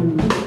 Um,